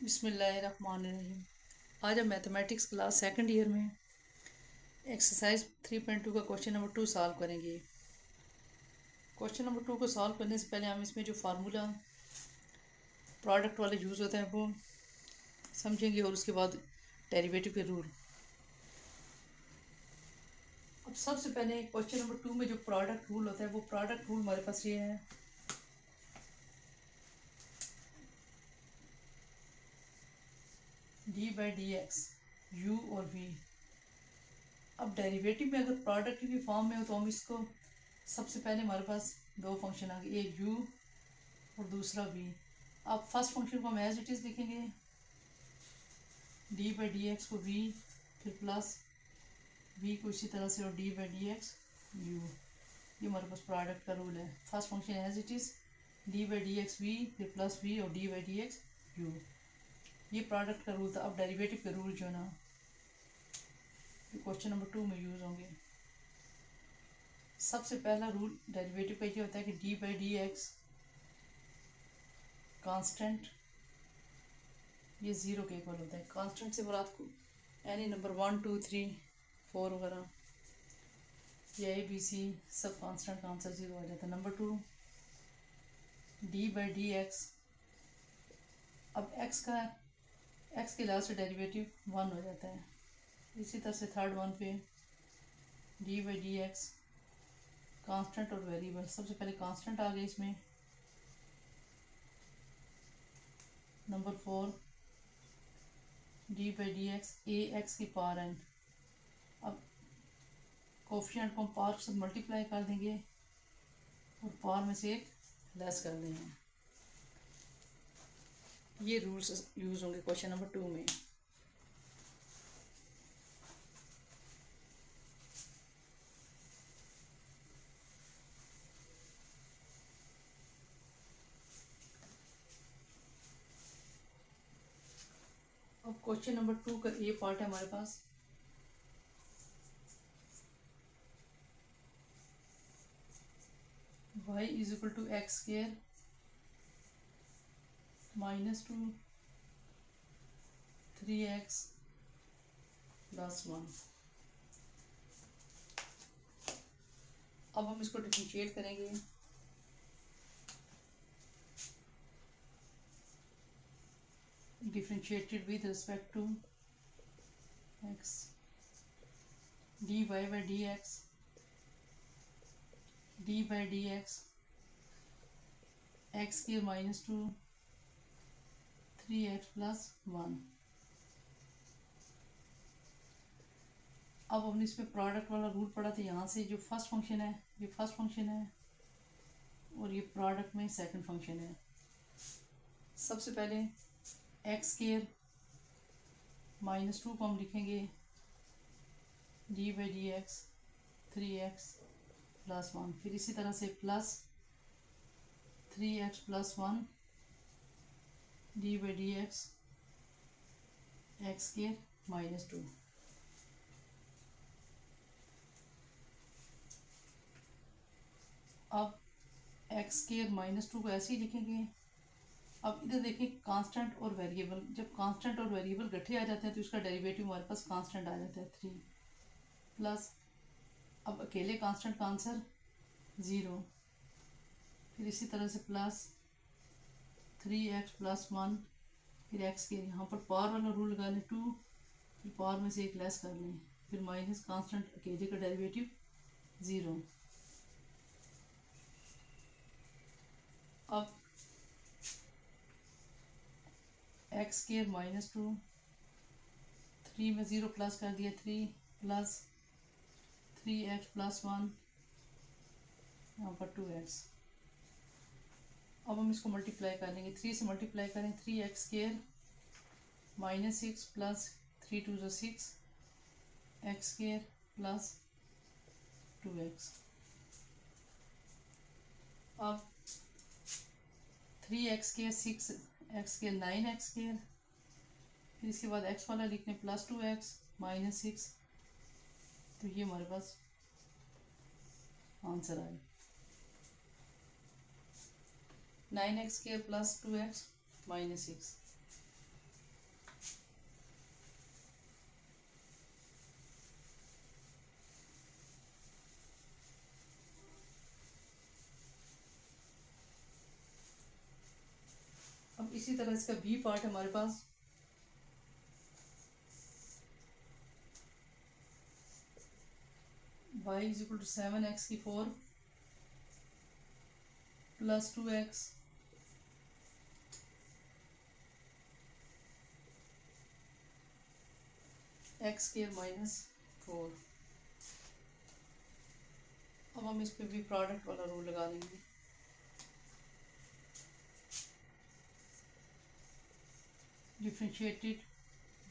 बिसमीम आज हम मैथमेटिक्स क्लास सेकंड ईयर में एक्सरसाइज थ्री पॉइंट टू का क्वेश्चन नंबर टू सॉल्व करेंगे। क्वेश्चन नंबर टू को सॉल्व करने से पहले हम इसमें जो फार्मूला प्रोडक्ट वाले यूज़ होते हैं वो समझेंगे और उसके बाद डेरिवेटिव के रूल अब सबसे पहले क्वेश्चन नंबर टू में जो प्रोडक्ट रूल होता है, वो प्रोडक्ट रूल हमारे पास ये है। D by d x u और वी अब डेरिवेटिव में अगर प्रोडक्ट की फॉर्म में हो तो हम इसको, सबसे पहले हमारे पास दो फ़ंक्शन आ गए, एक यू और दूसरा वी अब फ़र्स्ट फ़ंक्शन को हम एज इट इज़ लिखेंगे डी बाई डी एक्स को वी फिर प्लस वी को इसी तरह से और d by d x u ये हमारे पास प्रोडक्ट का रूल है। First function as it is d by d x v फिर प्लस वी और d by d x u ये प्रोडक्ट का रूल था, अब डेरिवेटिव के रूल जो ना क्वेश्चन नंबर टू में यूज़ होंगे। सबसे पहला रूल डेरिवेटिव का ये होता है कि d by d x constant ये ज़ीरो के इक्वल होता है। कांस्टेंट से मुराद को any number one two three four वगैरह, या ए बी सी सब कांस्टेंट का आंसर ज़ीरो आ जाता है। Number two d by d x अब एक्स का एक्स के लास्ट डेरिवेटिव वन हो जाता है। इसी तरह से थर्ड वन पे d by d x constant और वेरिएबल सबसे पहले कांस्टेंट आ गए इसमें। Number four d by d x a x की पावर एन अब कोफिशेंट को हम पावर से मल्टीप्लाई कर देंगे और पावर में से एक लेस कर देंगे। ये रूल्स यूज़ होंगे क्वेश्चन नंबर टू में। अब क्वेश्चन नंबर टू का ये पार्ट है हमारे पास। y is equal to x square minus two three x plus one अब हम इसको डिफ्रेंशिएट करेंगे। Differentiated with respect to x d y by d x d by d x x के minus two three x plus one अब हमने इस पर product वाला रूल पढ़ा था यहाँ से जो फ़र्स्ट फ़ंक्शन है, ये फ़र्स्ट फ़ंक्शन है और ये प्रोडक्ट में सेकंड फ़ंक्शन है। सबसे पहले एक्स केयर माइनस टू को हम लिखेंगे d by d x three x plus one फिर इसी तरह से plus three x plus one d by d x x के माइनस टू। अब एक्स के माइनस टू को ऐसे ही लिखेंगे। अब इधर देखें कांस्टेंट और वेरिएबल। जब कांस्टेंट और वेरिएबल गठे आ जाते हैं तो इसका डेरिवेटिव हमारे पास कांस्टेंट आ जाता है, थ्री प्लस। अब अकेले कांस्टेंट का आंसर ज़ीरो। फिर इसी तरह से plus. Three x plus one फिर एक्स के यहाँ पर पावर वाला रूल लगा लें टू फिर पावर में से एक लेस कर लें, फिर माइनस कांस्टेंट अकेले का डेरिवेटिव ज़ीरो अब एक्स के माइनस टू थ्री में ज़ीरो प्लस कर दिया three plus three x plus one यहाँ पर टू एक्स अब हम इसको मल्टीप्लाई कर लेंगे थ्री से मल्टीप्लाई करें three x square minus six plus three two जो six x square plus two x अब थ्री एक्स के सिक्स एक्स के नाइन एक्स के फिर इसके बाद एक्स वाला लिखने plus two x minus six तो ये हमारे पास आंसर आए नाइन एक्स के plus two x minus six. अब इसी तरह इसका बी पार्ट हमारे पास। Y is equal to seven x की four plus two x x square minus four अब हम इस पर भी प्रोडक्ट वाला रूल लगा देंगे। Differentiated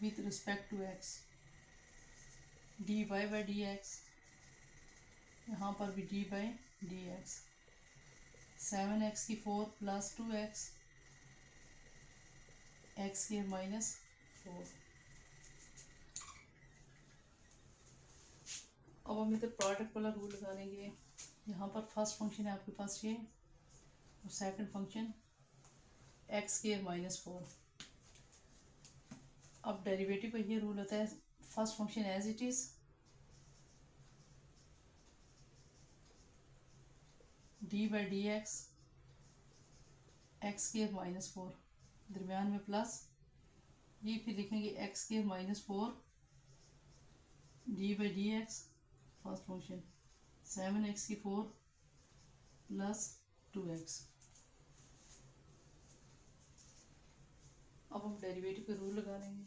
with respect to x. By d x यहाँ पर भी d by d x seven x की four plus two x x के माइनस फोर अब हम इधर प्रोडक्ट वाला रूल लगा लेंगे यहाँ पर फ़र्स्ट फ़ंक्शन है आपके पास ये, और सेकंड फ़ंक्शन एक्स के माइनस फोर अब डेरिवेटिव का ये रूल होता है first function as it is d by d x x के माइनस फोर दरमियान में प्लस ये फिर लिखेंगे एक्स के minus four d by d x first function seven x की फोर प्लस टू एक्स अब हम डेरिवेटिव के रूल लगा लेंगे।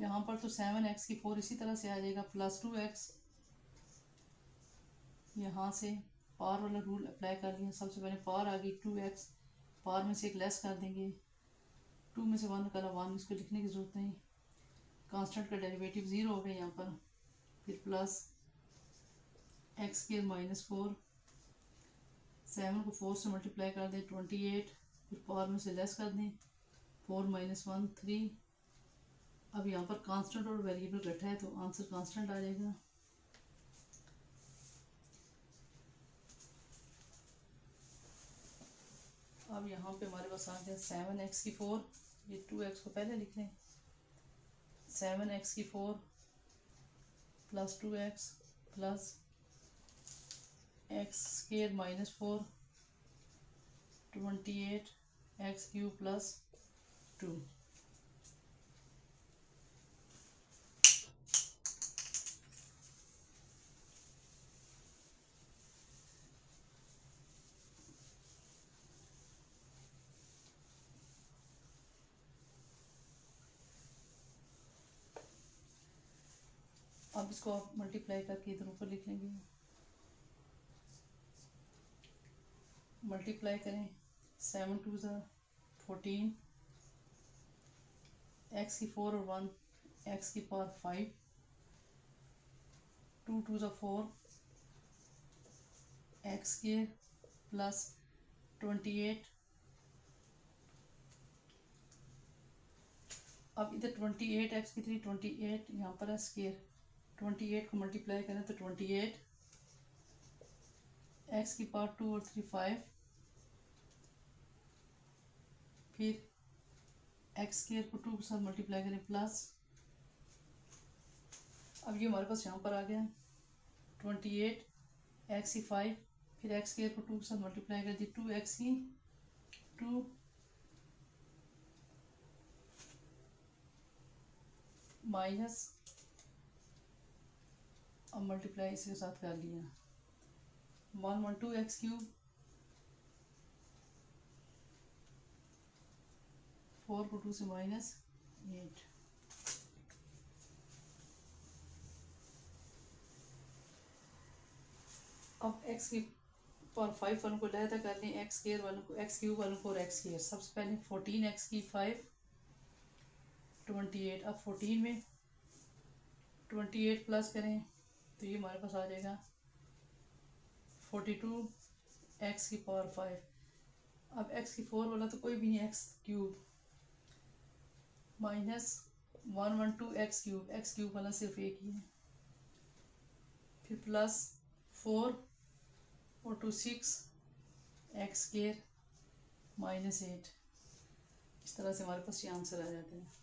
यहाँ पर तो सेवन एक्स की फोर इसी तरह से आ जाएगा प्लस टू एक्स यहाँ से पावर वाला रूल अप्लाई कर लिया सबसे पहले पावर आ गई टू एक्स पावर में से एक लेस कर देंगे। टू में से वन करा वन इसको लिखने की ज़रूरत नहीं। कांस्टेंट का डेरिवेटिव ज़ीरो हो गया यहाँ पर। फिर प्लस एक्स के माइनस फोर सेवन को फोर से मल्टीप्लाई कर दें ट्वेंटी एट फिर पावर में से लेस कर दें फोर माइनस वन थ्री अब यहाँ पर कांस्टेंट और वेरिएबल घटा है तो आंसर कांस्टेंट आ जाएगा। अब यहाँ पे हमारे पास आ गया सेवन एक्स की फोर ये टू एक्स को पहले लिख लें। सेवन एक्स की four plus 2x plus x square minus 4 28 x cube plus 2 अब इसको आप मल्टीप्लाई करके इधर ऊपर लिख लेंगे। मल्टीप्लाई करें। सेवन टू ज़ा फोर्टीन एक्स की फोर और वन एक्स की पावर फाइव टू टू ज़ा फोर एक्स के प्लस ट्वेंटी एट अब इधर ट्वेंटी एट एक्स की थ्री ट्वेंटी एट यहाँ पर है स्केयर ट्वेंटी एट को मल्टीप्लाई करें तो ट्वेंटी एट एक्स की पावर टू और थ्री फाइव फिर एक्स स्केयर को टू के साथ मल्टीप्लाई करें प्लस अब ये हमारे पास यहाँ पर आ गया ट्वेंटी एट एक्स की फाइव फिर एक्स स्केयर को टू के साथ मल्टीप्लाई कर दी टू एक्स की टू माइनस अब मल्टीप्लाई इसके साथ कर लिया one one two x cube four को टू से माइनस एट अब एक्स की पर फाइव वन को लहदा कर लें एक्स केयर वन को एक्स क्यूब वन को और एक्स केयर सबसे पहले फोर्टीन एक्स की फाइव ट्वेंटी एट अब फोर्टीन में ट्वेंटी एट प्लस करें। तो ये हमारे पास आ जाएगा फोर्टी टू एक्स की पावर फाइव अब एक्स की फोर वाला तो कोई भी नहीं x cube minus one one two x cube x cube वाला सिर्फ़ एक ही है। फिर प्लस फोर और two six x square minus eight इस तरह से हमारे पास ये आंसर आ जाते हैं।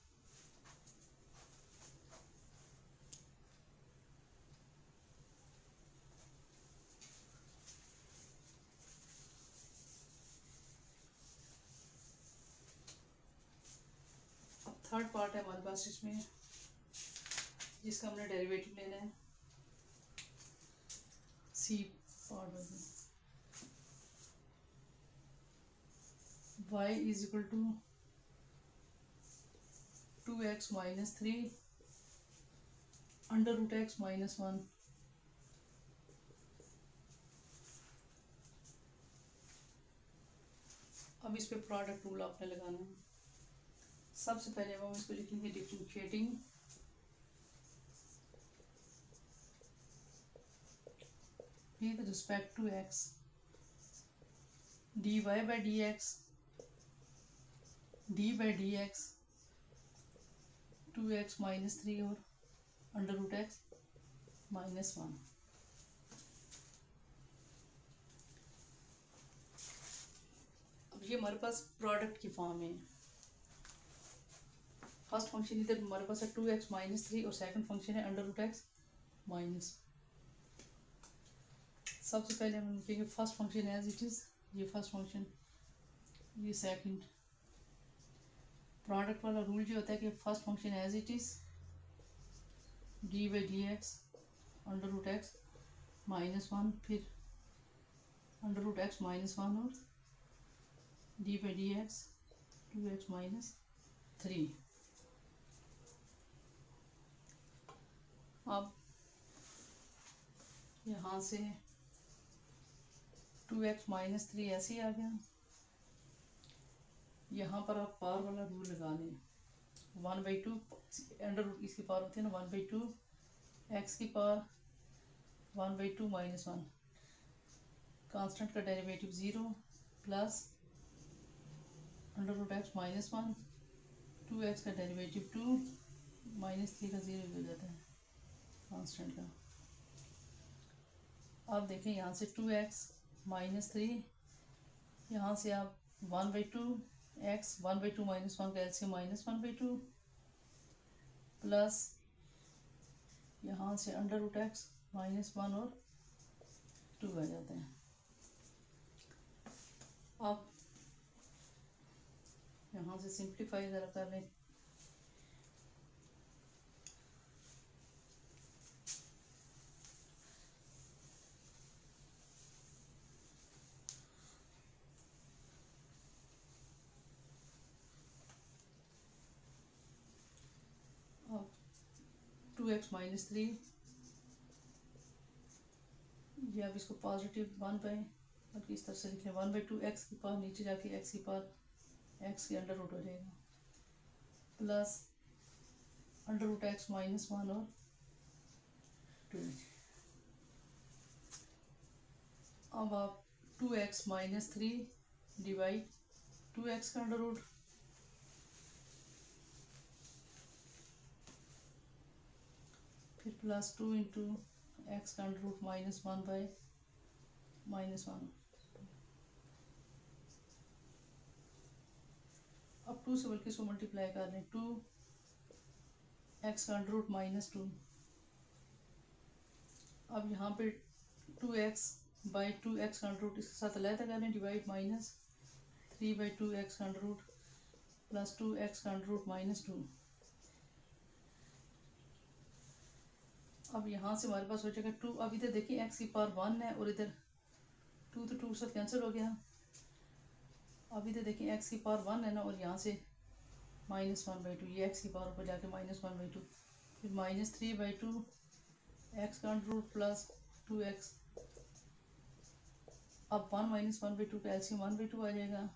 थर्ड पार्ट है हमारे पास इसमें, जिसका हमने डेरिवेटिव लेना है। C part y is equal to two x minus three under root x minus one अब इस पे प्रोडक्ट रूल आपने लगाना है। सबसे पहले हम इसको लिखेंगे differentiating with respect to x dy by dx, d by dx 2x minus three और under root x minus one अब ये हमारे पास प्रोडक्ट की फॉर्म है। फ़र्स्ट फ़ंक्शन इधर हमारे पास है टू एक्स माइनस थ्री और सेकंड फ़ंक्शन है अंडर रूट एक्स माइनस। सबसे पहले हम लिखेंगे first function as it is ये फ़र्स्ट फ़ंक्शन, ये सेकंड प्रोडक्ट वाला रूल जो होता है कि first function as it is d by d x under root x minus one फिर under root x minus one और d by d x two x minus three अब यहाँ से टू एक्स माइनस थ्री ऐसे ही आ गया। यहाँ पर आप पावर वाला रूल लगा लें। वन बाई टू अंडर इसकी पावर होती है ना वन बाई टू एक्स की power one by two minus one constant का derivative zero plus under root x minus one two x का डेरिवेटिव टू माइनस थ्री का ज़ीरो हो जाता है कांस्टेंट का। अब देखें, यहाँ से टू एक्स माइनस थ्री यहाँ से आप one by two x one by two minus one का LCM minus one by two plus यहाँ से under root x minus one और टू आ जाते हैं। अब यहाँ से सिंप्लीफाई ज़रा कर लें। टू एक्स माइनस थ्री ये अब इसको पॉजिटिव वन बाई बल्कि इस तरह से लिख, वन बाई टू एक्स की पावर नीचे जाके एक्स की पावर एक्स के अंडर रूट हो जाएगा। Plus under root x minus one और टू अब आप two x minus three divide two x का अंडर रूट फिर प्लस टू इंटू एक्स का under root minus one by minus one अब टू से बल्कि इसको मल्टीप्लाई कर लें टू एक्स का अंडर रूट माइनस टू अब यहाँ पे two x by two x का अंडर रूट इसके साथ अलहदा कर लें divide minus three by two x का under root plus two x का अंडर रूट माइनस टू अब यहाँ से हमारे पास हो जाएगा टू अब इधर देखिए एक्स की पावर वन है और इधर टू तो टू के साथ कैंसिल हो गया। अब इधर देखिए एक्स की पावर वन है ना और यहाँ से माइनस वन बाई टू ये एक्स की पावर ऊपर जाके माइनस वन बाई टू फिर minus three by two x का रूट प्लस टू एक्स अब one minus one by two का एल्सियम वन बाई टू आ जाएगा।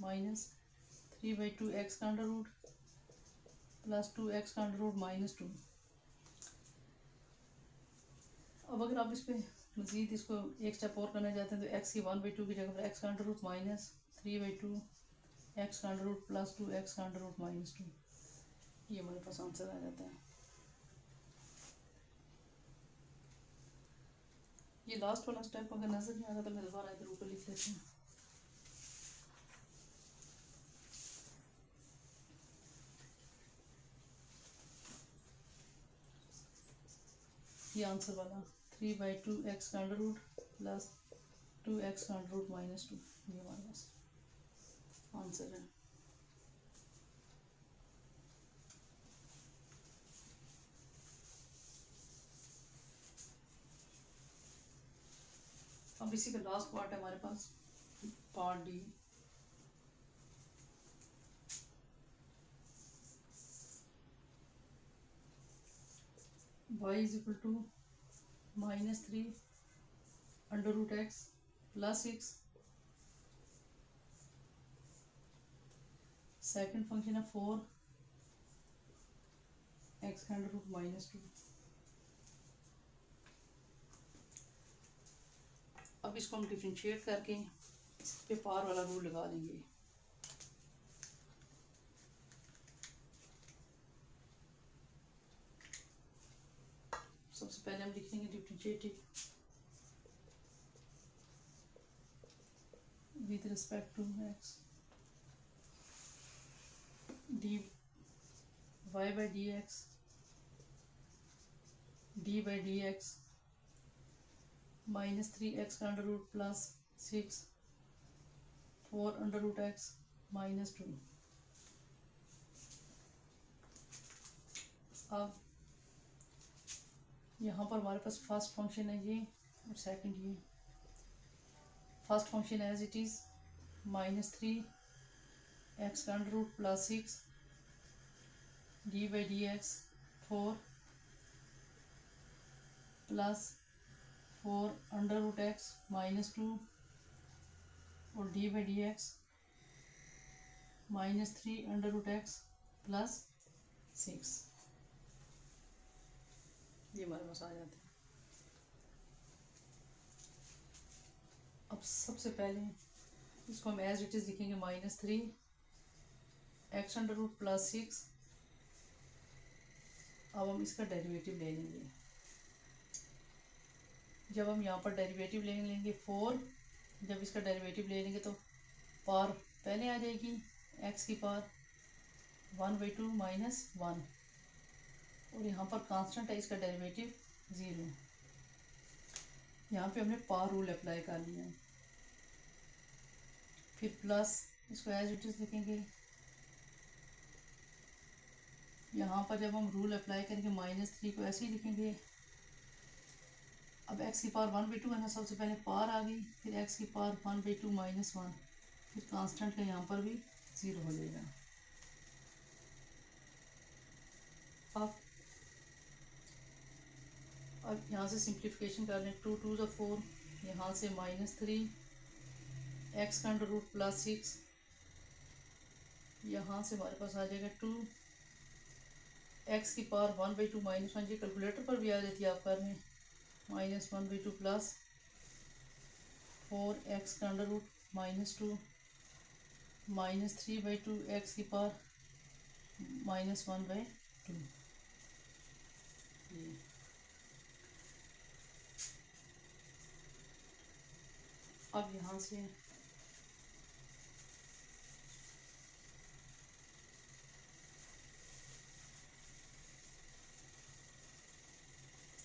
Minus three by two x का under root plus two x का under root minus two अब अगर आप इस पर मज़ीद इसको एक स्टेप और करना चाहते हैं तो एक्स की वन बाई टू की जगह पर एक्स का under root minus three by two x का under root plus two x का अंडर रूट माइनस टू ये हमारे पास आंसर आ जाता है। ये लास्ट वाला स्टेप अगर नज़र नहीं आ रहा तो मैं दोबारा इधर ऊपर लिख लेती हूँ। ये आंसर वाला। थ्री बाई टू एक्स का under root plus two x का अंडर रूट माइनस टू ये हमारे पास आंसर है। अब इसी का लास्ट पार्ट है हमारे पास। Part d y is equal to minus three under root x plus six second function है फोर एक्स का अंडर रूट माइनस टू अब इसको हम डिफ्रेंशिएट करके इस पे पार वाला रूल लगा देंगे। पहले हम लिख लेंगे differentiating with respect to x d y by d x d by d x minus three x का under root plus six four under root x minus two अब यहाँ पर हमारे पास फ़र्स्ट फ़ंक्शन है ये और सेकंड ये। First function as it is minus three x का under root plus six d by d x four plus four under root x minus two और d by d x minus three under root x plus six ये हमारे पास आ जाते हैं। अब सबसे पहले इसको हम एज इट इज़ लिखेंगे minus three x under root plus six अब हम इसका डेरिवेटिव ले लेंगे। जब हम यहाँ पर डेरिवेटिव ले लेंगे फोर जब इसका डेरिवेटिव ले लेंगे तो पार पहले आ जाएगी एक्स की पार one by two minus one और यहाँ पर कांस्टेंट है इसका डेरिवेटिव ज़ीरो यहाँ पे हमने पार रूल अप्लाई कर लिया फिर प्लस इसको एज इट इज़ लिखेंगे। यहाँ पर जब हम रूल अप्लाई करेंगे माइनस थ्री को ऐसे ही लिखेंगे। अब एक्स की पावर वन बाई टू है ना सबसे पहले पार आ गई, फिर एक्स की power one by two minus one फिर कांस्टेंट का यहाँ पर भी ज़ीरो हो जाएगा अब अब यहाँ से सिंप्लीफिकेशन कर लें टू टू ज़ा फोर यहाँ से माइनस थ्री एक्स का अंडर रूट प्लस सिक्स यहाँ से हमारे पास आ जाएगा टू एक्स की power one by two minus one ji calculator पर भी आ जाती है आप कर में minus one by two plus four x का under root minus two minus three by two x की power minus one by two अब यहाँ से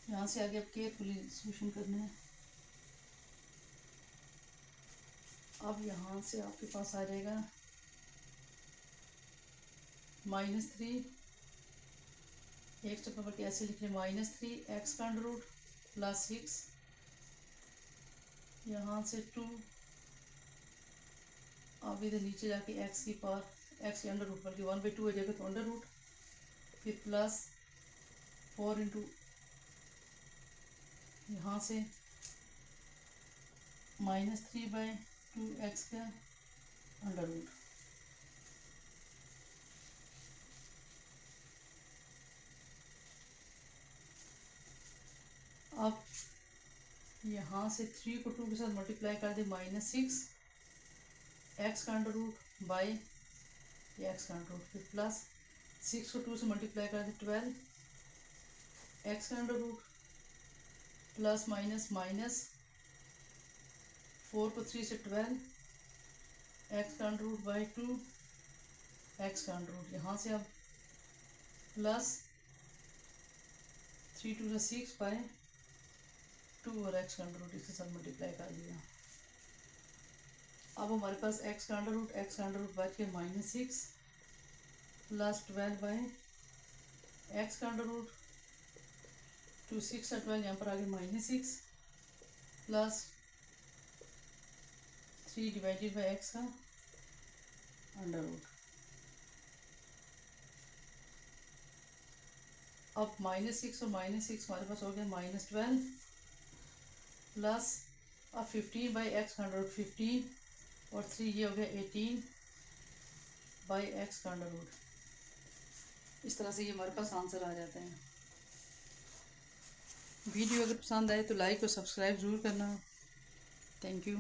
यहाँ से आगे अब केयरफुली सोल्यूशन करना है। अब यहाँ से आपके पास आ जाएगा। माइनस थ्री एक स्टेप नंबर के ऐसे लिख लें। माइनस थ्री एक्स का अंडर रूट प्लस सिक्स यहाँ से टू अब इधर नीचे जाके एक्स की पावर एक्स के अंडर रूट बल्कि वन बाई टू हो जाएगा तो अंडर रूट फिर प्लस फोर इंटू यहाँ से minus three by two x का अंडर रूट अब यहाँ से थ्री को टू के साथ मल्टीप्लाई कर दे माइनस सिक्स एक्स का अंडर रूट बाई एक्स का अंडर रूट फिर प्लस सिक्स को टू से मल्टीप्लाई कर दे ट्वेल्व एक्स का under root plus minus minus four को थ्री से ट्वेल्व एक्स का under root by two x का अंडर रूट यहाँ से अब प्लस थ्री टू से सिक्स बाई टू और एक्स का अंडर रूट इसके साथ मल्टीप्लाई कर दिया। अब हमारे पास एक्स का अंडर रूट एक्स का अंडर रूट बच के minus six plus twelve by x का अंडर रूट टू सिक्स और ट्वेल्व यहाँ पर आ गया minus six plus three divided by x का अंडर रूट अब माइनस सिक्स और माइनस सिक्स हमारे पास हो गया माइनस ट्वेल्व प्लस अब fifteen by x hundred fifty और थ्री ये हो गया एटीन बाई एक्स रूट इस तरह से ये हमारे पास आंसर आ जाते हैं। वीडियो अगर पसंद आए तो लाइक और सब्सक्राइब ज़रूर करना। Thank you